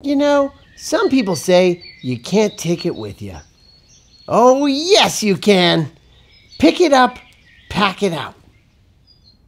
You know, some people say you can't take it with you. Oh, yes, you can. Pick it up, pack it out.